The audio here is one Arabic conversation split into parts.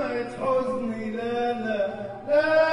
دمعة حزني لا لا لا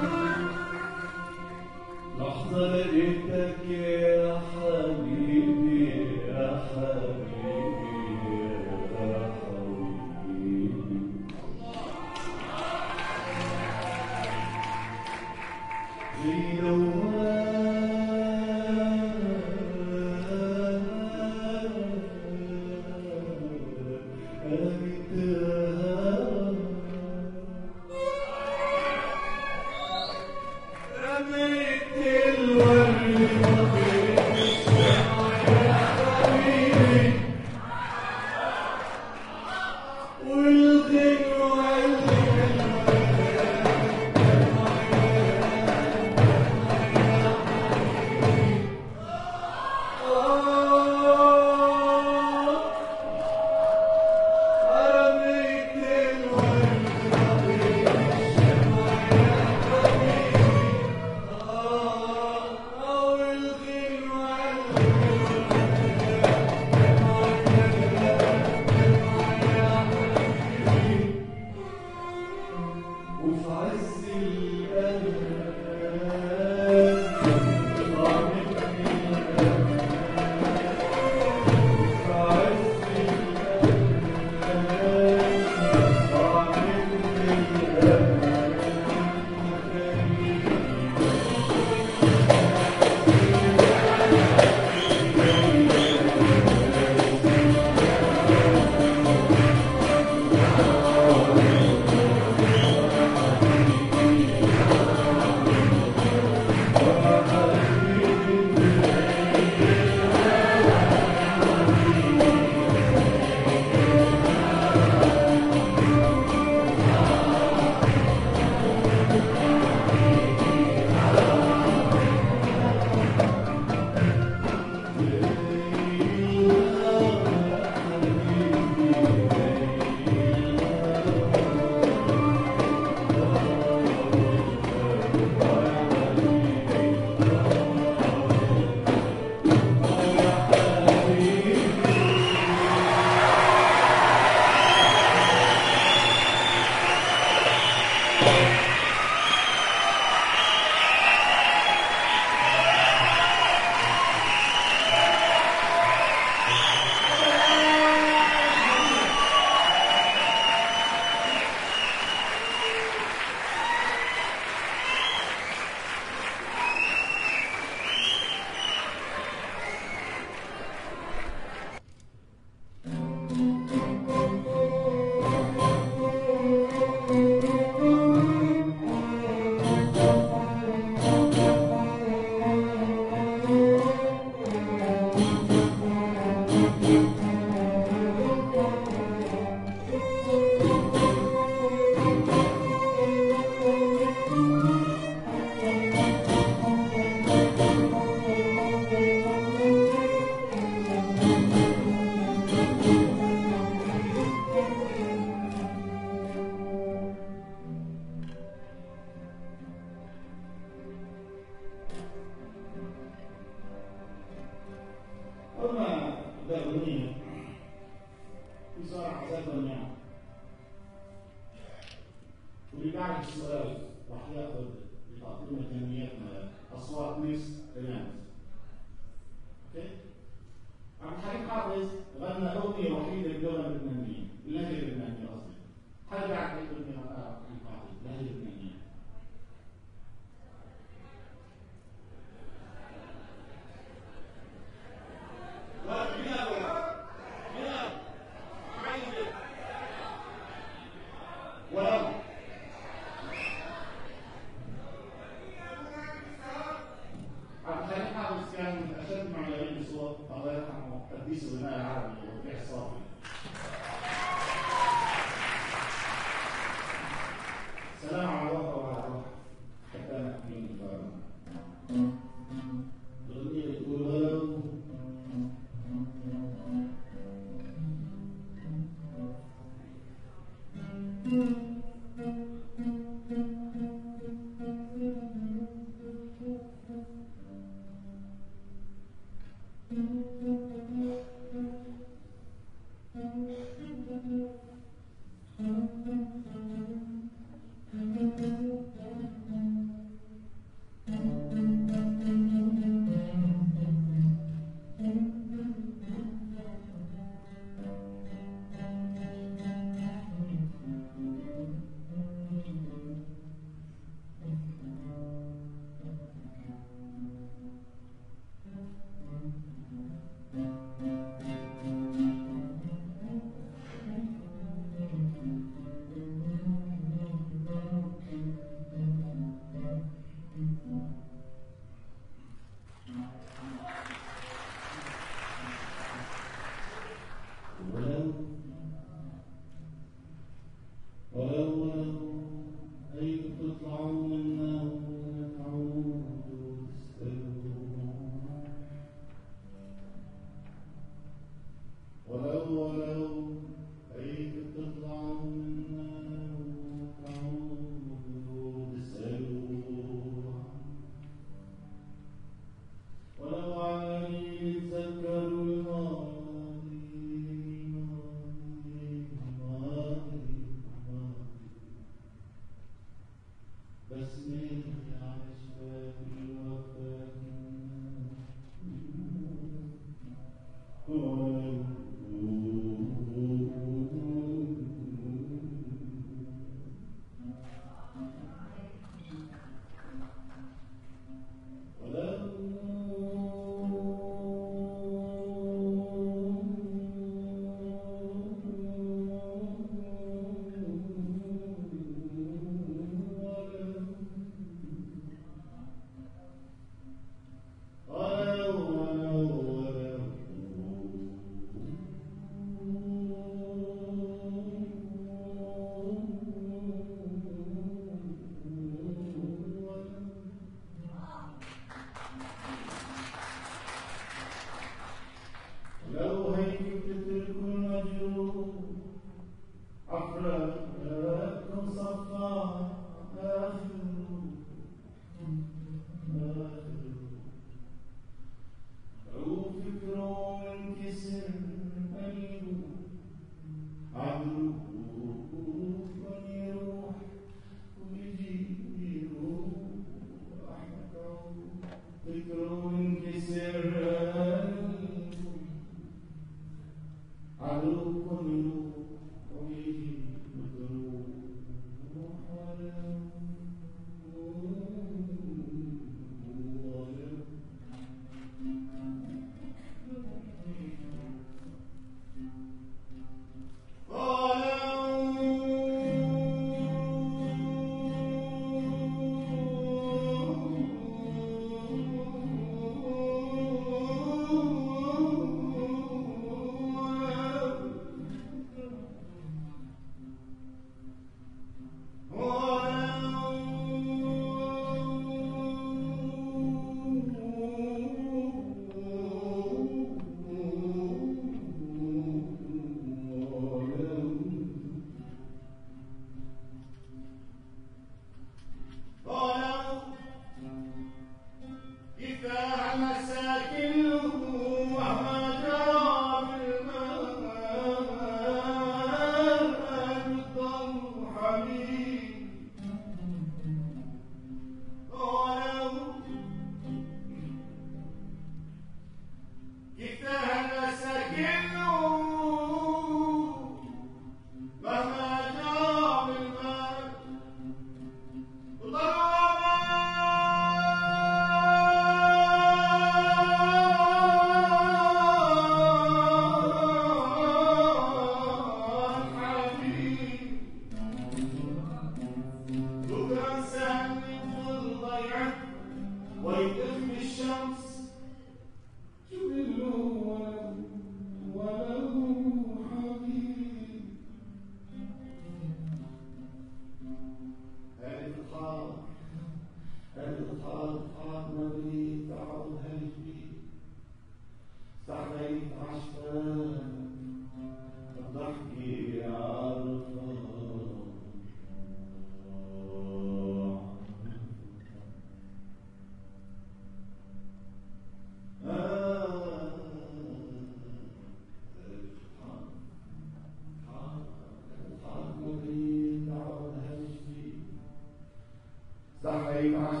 Amen.